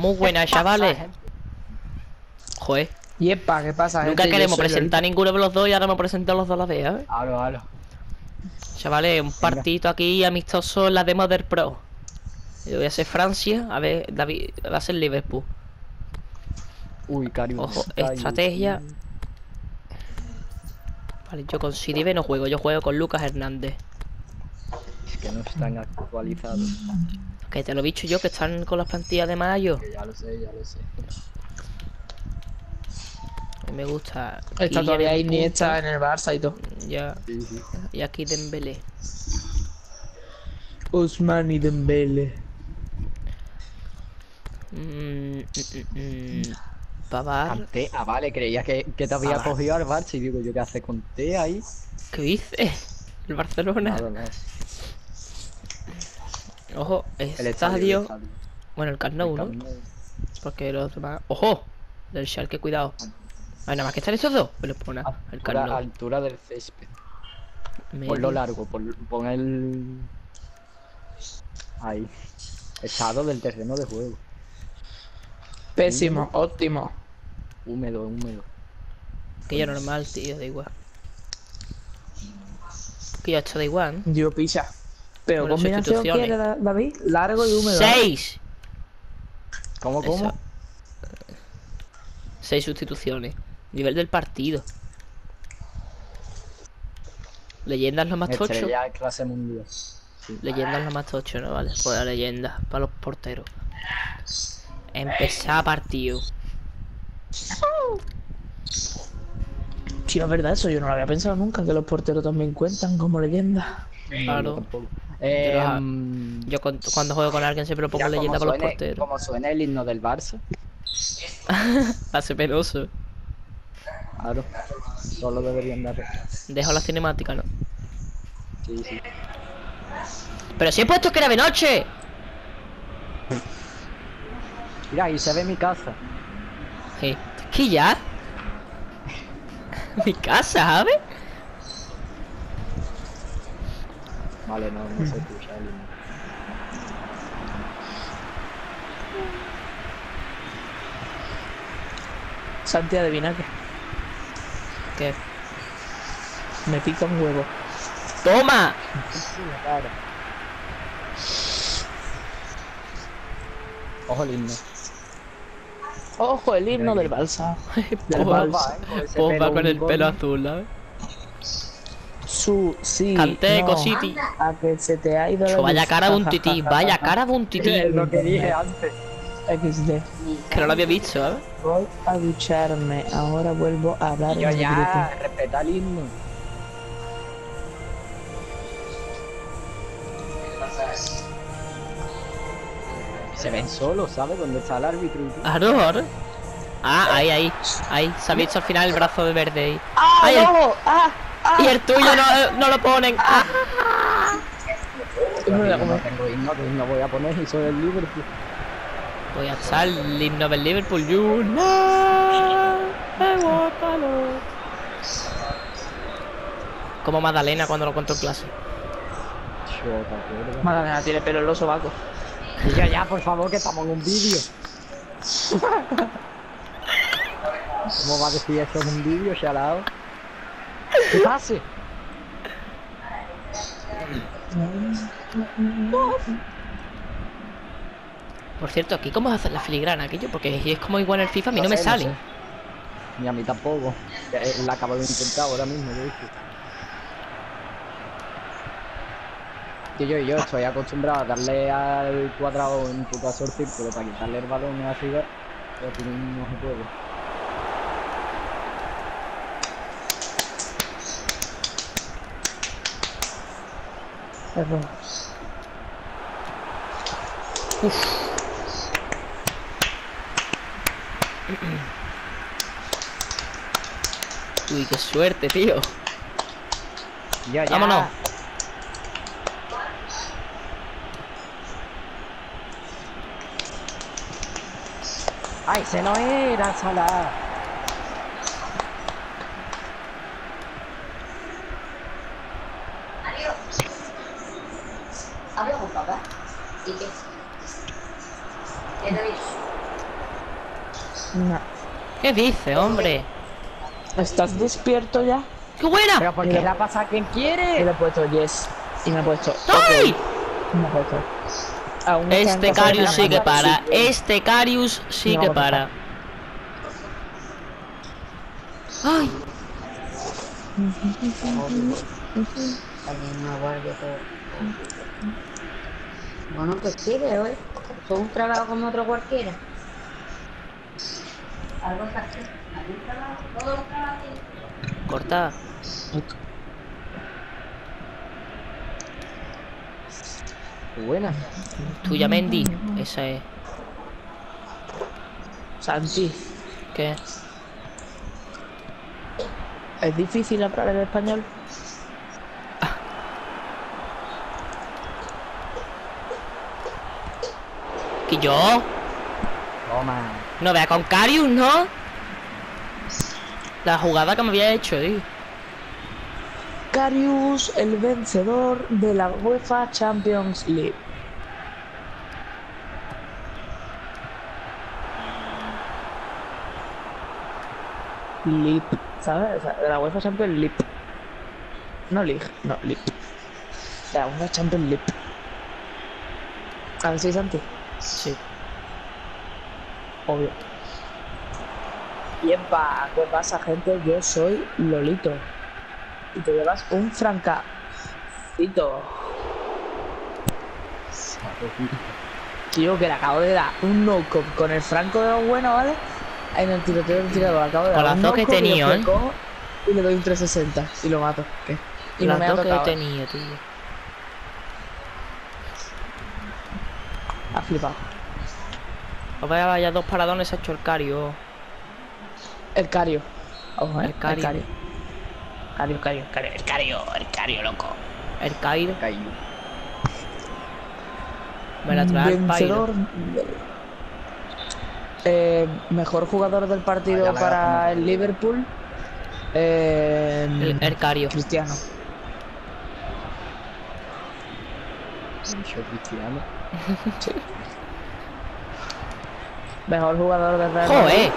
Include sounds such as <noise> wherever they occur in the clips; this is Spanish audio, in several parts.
muy buena, chavales. Joder, Y epa, ¿qué pasa? nunca gente? Queremos presentar a ninguno de los dos y ahora hemos presentado a los dos a la vez, ¿eh? Chavales, un partidito aquí amistoso en la demo del Pro. Yo voy a ser Francia, a ver, David va a ser Liverpool. Uy, cariño. Ojo, estrategia. Vale, yo con Sidibe no juego, yo juego con Lucas Hernández. Es que no están actualizados. Que te lo he dicho yo, que están con las plantillas de mayo. Que ya lo sé, ya lo sé. Me gusta. Está todavía en Iniesta en el Barça y todo. Ya, Sí, sí. y aquí Dembélé. Usman y Dembele. Mm, mm, mm, mm. Pavar. Ah, vale, creía que, que te había cogido al Barça y digo, ¿yo qué hace con T ahí? ¿Qué dices? El Barcelona. Nada, nada. Ojo, El estadio. Bueno, el Camp Nou, ¿no? Porque los demás. ¡Ojo! Del Schalke, cuidado. Ah, nada más que están estos dos. Me los pone el Altura, Camp Nou. altura del césped. Medio. Ponlo largo, pon, pon el... Ahí. Estado del terreno de juego. Pésimo, óptimo. Húmedo, húmedo. Que yo normal, tío, da igual. Que yo esto da igual. ¿no? Dio pisa. Pero Bueno, combinación sustituciones. quiere Da- David, largo y húmedo. ¡Seis! ¿Cómo, cómo? Eso. Seis sustituciones. Nivel del partido. Leyendas lo más tocho. De clase mundial. Sí. Leyendas lo más tocho, ¿no? Vale, pues la leyenda para los porteros. Empezar partido. Tío, es verdad, eso yo no lo había pensado nunca, que los porteros también cuentan como leyenda. Claro. Yo Eh, mm, Yo con- cuando juego con alguien siempre lo pongo leyenda para los porteros. Como suena el himno del Barça. <laughs> Hace penoso. Claro. Solo deberían dar. Dejo la cinemática, ¿no? Sí, sí. Pero si he puesto que era de noche. Mira, ahí se ve mi casa. Sí. Que ya. <laughs> <laughs> Mi casa, ¿sabes? Vale, no, no escucha el himno. Santi, adivina que ¿Qué? me pica un huevo. ¡Toma! Ojo el himno. Ojo, el himno del Balsa. <laughs> Del Pomba, Barça. eh, con el pelo azul, ¿sabes? Su, sí. No, cositi. A que se te ha ido la vaya cara de un tití, <laughs> vaya cara de un tití. Es lo que dije antes. XD. Que no lo había visto, ¿sabes? Voy a ducharme, ahora vuelvo a hablar Yo ya, respeta el himno. Se ven solos, ¿sabes? ¿Dónde está el árbitro? Ah, ahora. Ah, ahí, ahí. Ahí. Se ha visto al final el brazo de verde ahí. ¡Ah, no! ¡Ah! ¡Ah! Y el tuyo no, no lo ponen. Ah. No comer. tengo himno, que himno voy a poner y soy el Liverpool. Voy a estar el himno del Liverpool. You know. Como Madalena cuando lo cuento en clase. Magdalena tiene pelo en los sobacos. Ya, ya, por favor, que estamos en un vídeo. <laughs> ¿Cómo va a decir eso en un vídeo, chalao? ¿Qué pase? Por cierto, aquí cómo hacen la filigrana aquello, porque si es como igual el FIFA, a mí no, me sé, sale. sé. Ni a mí tampoco. Eh, La acabo de intentar ahora mismo, yo dije. Yo, yo estoy acostumbrado a darle al cuadrado, en tu caso el círculo, para quitarle el balón arriba, pero aquí no se puede. Uy, qué suerte, tío. Ya, ya. Vámonos. ¡Ay, se no era, Salah! Habla con papá. ¿Y qué? ¿Qué te dijo? No. ¿Qué dice, hombre? ¿Estás despierto ya? ¡Qué buena! Pero ¿por qué Mira. la pasa a quien Y quiere? le he puesto yes. Y me ha puesto. ¡Ay! ok. Me ha puesto. Aún Este Carius sí que para. Sí. Este Carius sí No, que para. ¡Ay! También una guardia todo. Bueno, pues sí, veo, ¿eh? Son un trabajo como otro cualquiera. Algo que. ¿Algún trabajo? Todo un trabajo. Corta. Qué buena. Tuya, Mendy. Esa es. Santi, ¿Qué? es difícil hablar el español. ¿Que yo? Toma. No vea con Carius, ¿no? La jugada que me había hecho, eh. Carius, el vencedor de la UEFA Champions League. League, ¿sabes? O sea, de la UEFA Champions League. No League, no League. La UEFA Champions League. A ver si Santi. Sí. Obvio. Bien, pa, ¿qué pasa, gente? Yo soy Lolito. Y te llevas un francacito. Tío, que le acabo de dar un no con el franco de los buenos, ¿vale? En el tiroteo del tirador. Acabo de Con dar un dos que he y tenido, después ¿eh? Y le doy un 360 y lo mato. ¿Qué? Y no me ha dos que he tocado. ¿eh? tenido, tío. Os vaya, vaya dos paradones ha hecho el Cario. El Cario. Ojo, ¿eh? El Cario. El Cario. Cario, Cario, Cario. El Cario, el Cario, loco. El Cairo. Cayó. Me la trae el. Vencedor. Eh, mejor jugador del partido para el Liverpool. Eh, El, el Cario. Cristiano. <laughs> Mejor jugador del Real. Madrid,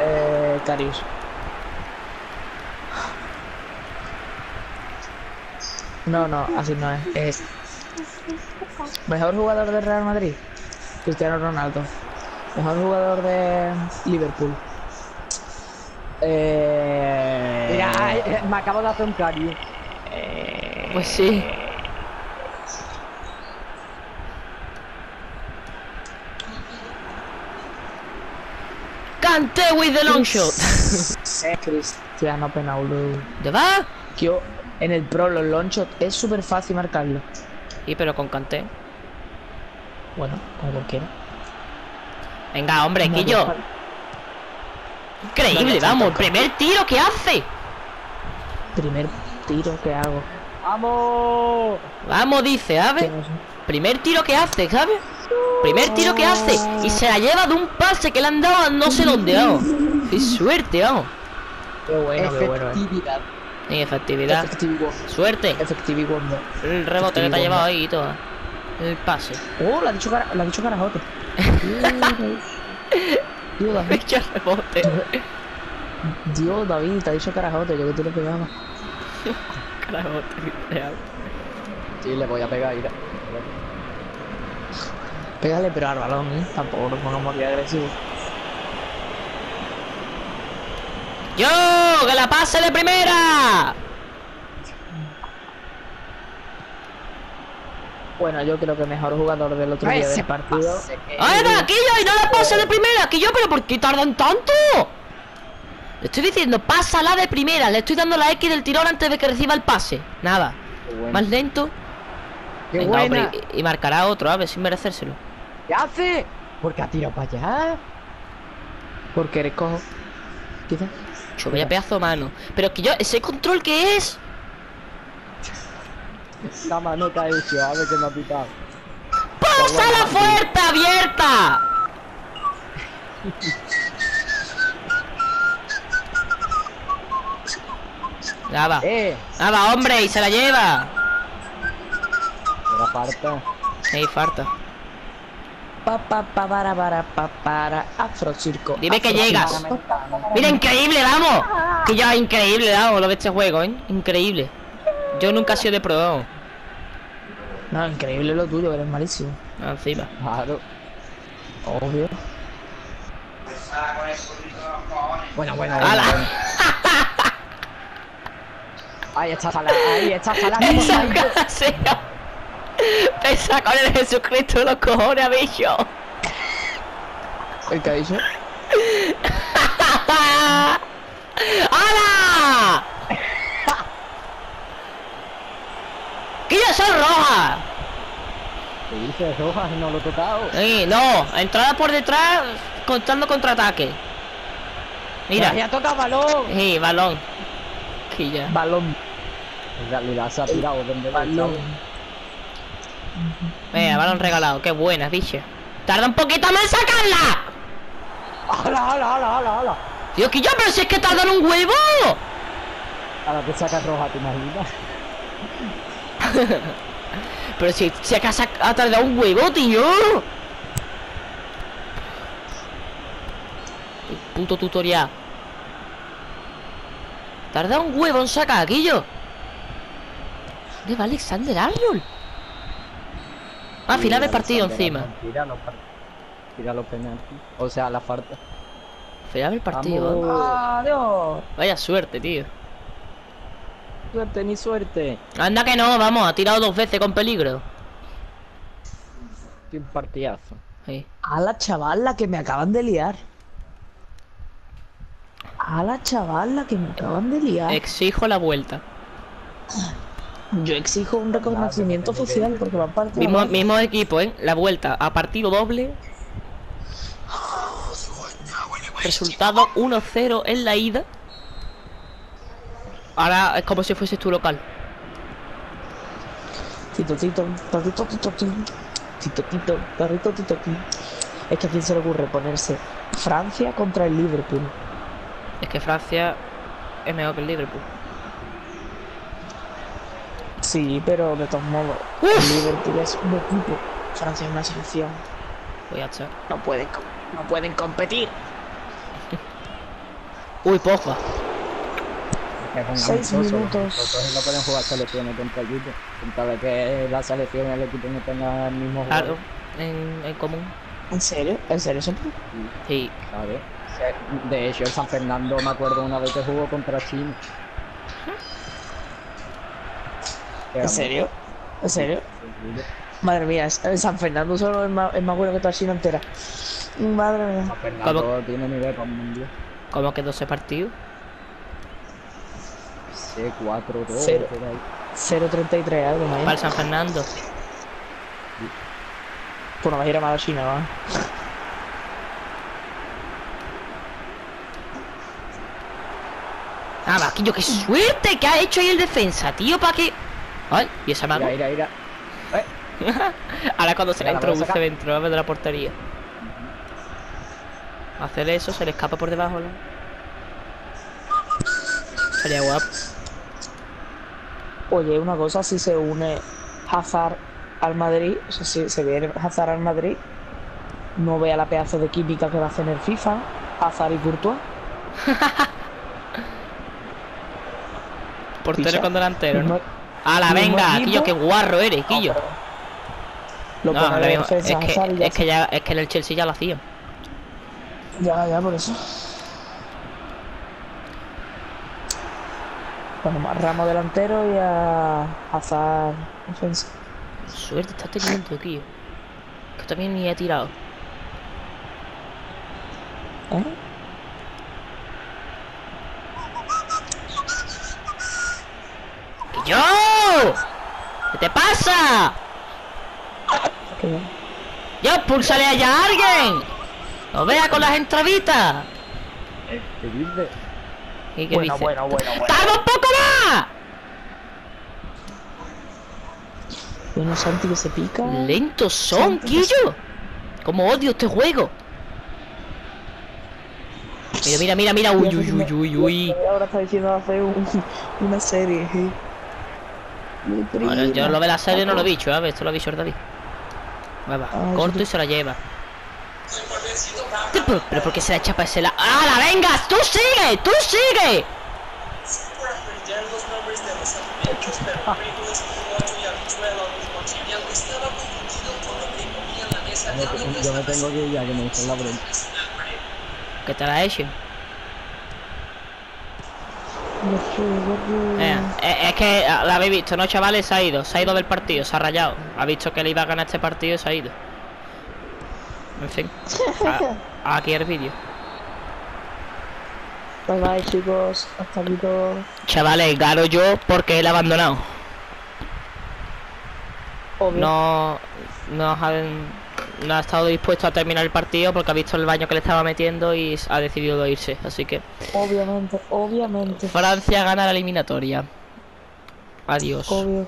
Eh, Karius. No, no, así no es. Es. Mejor jugador del Real Madrid. Cristiano Ronaldo. Mejor jugador de Liverpool. Eh, Mira, eh, me acabo de hacer un cario. Pues sí. Cante with the long shot. <laughs> Cristiano Penaulo. ¿Ya va? Yo, en el Pro, los long shot es súper fácil marcarlo. Sí, pero con Canté. Bueno, como cualquiera. Venga, hombre, No, que yo. no, Increíble, vamos. Primer tiro que hace. Primer tiro que hago. ¡Vamos! Vamos, dice, ¿sabes? Primer tiro que hace, ¿sabes? Primer tiro que hace. Y se la lleva de un pase que le han dado a no sé dónde, vamos. Qué suerte, vamos. Qué bueno, qué bueno. eh. Efectividad. Efectividad. Efectivo. Suerte. Efectivo. Wonder. El rebote que te ha llevado ahí y todo. El pase. Oh, la ha dicho, cara, la ha dicho carajote. <laughs> Dios, David. Echa rebote. Dios, David, te ha dicho carajote, yo que tú le pegabas. <laughs> Carajote, real. Sí, le voy a pegar, mira. Pégale, pero al balón, ¿eh? Tampoco nos pongamos aquí agresivos. ¡Yo! ¡Que la pase de primera! Bueno, yo creo que mejor jugador del otro día Ese del partido. pase que- ¡Ay, va, aquí yo! ¡Y no la pase de primera! ¡Aquí yo! ¿Pero por qué tardan tanto? Le estoy diciendo, pásala de primera. Le estoy dando la X del tirón antes de que reciba el pase. Nada. Más lento. ¡Qué Venga, hombre, y, y marcará otro, a ver, sin merecérselo. ¿Qué hace? Porque ha tirado para allá. Porque eres cojo. Quizás. Yo vaya pedazo mano. Pero que yo, ese control que es. La mano que ha hecho, a ver qué me ha pitado. ¡Pasa la puerta abierta! Nada, ¡Eh! nada, hombre, y se la lleva. Era falta. Ahí falta. Pa, pa, pa, para, para, pa, para, afro circo. Dime que afro llegas. circo. Mira, increíble, vamos. Que ya increíble, vamos, lo de este juego, ¿eh? Increíble. Yo nunca he sido de pro. No, increíble lo tuyo, que eres malísimo. Encima. Claro. Obvio. Bueno, bueno. <laughs> Ahí está Salah, ahí está Salah. <laughs> Pesa con el Jesucristo los cojones, bicho. ¿El que ha dicho? <laughs> ¡Hala! ¡Que ya son rojas! ¿Qué dices, Rojas? No lo he tocado. Sí, no, entrada por detrás contando contraataque. Mira, Ya toca balón. sí, balón. Que ya. Balón. En realidad se ha tirado donde Balón. Venga, balón regalado, qué buena, bicho. Tarda un poquito más en sacarla. ¡Hala, hala, hala, hala, hala! Dios, que yo, pero si es que tardan un huevo. Ahora te sacas roja, ¿te imaginas? <laughs> Pero si, si acaso ha tardado un huevo, tío. El puto tutorial. Tarda un huevo en sacar. ¿Dónde va Alexander Arnold? Ah, final del partido encima. Tira los, par- tira los penaltis. O sea, la falta. Final del partido. Adiós. Vaya suerte, tío. Suerte ni suerte. Anda que no, vamos, ha tirado dos veces con peligro. Qué partidazo. Sí. A la chavala que me acaban de liar. A la chavala que me acaban de liar. Exijo la vuelta. <laughs> Yo exijo un reconocimiento oficial porque van parte Mismo, mismo equipo, ¿eh? La vuelta a partido doble. Resultado 1-0 en la ida. Ahora es como si fuese tu local. Tito, tito, tito, tito, tito, tito, tito, tarrito, tito, tito. Es que a quién se le ocurre ponerse Francia contra el Liverpool. Es que Francia es mejor que el Liverpool. Sí, pero de todos modos, Uf. el Liverpool es un equipo. Francia es una selección. Voy a echar. No pueden, no pueden competir. Uy, son Seis minutos. No pueden jugar selecciones contra el equipo. Contra de que la selección y el equipo no tengan el mismo Claro, jugador. en, en común. ¿En serio? ¿En serio siempre? Sí. Se- De hecho, el San Fernando me acuerdo una vez que jugó contra China. ¿En serio? ¿En serio? Madre mía, San Fernando solo es más, es más bueno que toda China entera. Madre mía. San Fernando tiene nivel para un mundial. ¿Cómo quedó ese partido? C 4 2 Cero. por ahí. 0.33 algo, Para más. el San Fernando. Pues no vas a ir a mala China, ¿va? Ah, Vaquillo, qué suerte que ha hecho ahí el defensa, tío, para que. Ay, y esa mano. Mira, mira, mira. <laughs> Ahora cuando se Mira, la introduce dentro de la portería. Hacer eso, se le escapa por debajo. ¿no? Sería guapo. Oye, una cosa, si se une Hazard al Madrid, o sea, si se viene Hazard al Madrid, no vea la pedazo de química que va a hacer en el FIFA, Hazard y Courtois. <laughs> Portero Picha. con delantero, ¿no? No- ¡Hala, mismo venga! Quillo, qué guarro eres, Quillo. Lo No, es que, ya es que ya es que en el Chelsea ya lo hacía. Ya, ya, por eso. Bueno, a Ramos delantero y a Hazard defensa. Suerte está teniendo, Quillo. Que también ni he tirado. ¿Eh? ¡Quillo! ¿Qué te pasa? ¿Qué? ¡Ya, púlsale allá a alguien! ¡No vea con las entravitas! ¿Qué dice? ¿Y qué Bueno, dice? bueno, bueno, bueno. ¡Tarda un poco más! Bueno, Santi que se pica. Lentos son, Quillo. Como odio este juego. Mira, mira, mira, mira. Uy, uy, uy, uy, uy. Ahora está diciendo hacer un- una serie. ¿eh? Mi Bueno, yo lo de la serie no lo he dicho, ¿eh? Esto lo ha dicho el David. Va, corto y se la lleva. Tío, Pero, pero ¿por qué se la echa para ese lado? ¡Hala, vengas! ¡Tú sigue! ¡Tú sigue! que mesa. Yo me- tengo que ir ya que me hizo la broma. ¿Qué te la ha hecho? Eh, eh, es que la habéis visto, ¿no, chavales? Se ha ido, se ha ido del partido, se ha rayado. Ha visto que le iba a ganar este partido y se ha ido. En fin. A- aquí el vídeo. Bye bye chicos, hasta todo. Chavales, gano yo porque él ha abandonado. Obvio. No, no, no ha estado dispuesto a terminar el partido porque ha visto el baño que le estaba metiendo y ha decidido irse. Así que Obviamente, obviamente. Francia gana la eliminatoria. Adiós. Obvio.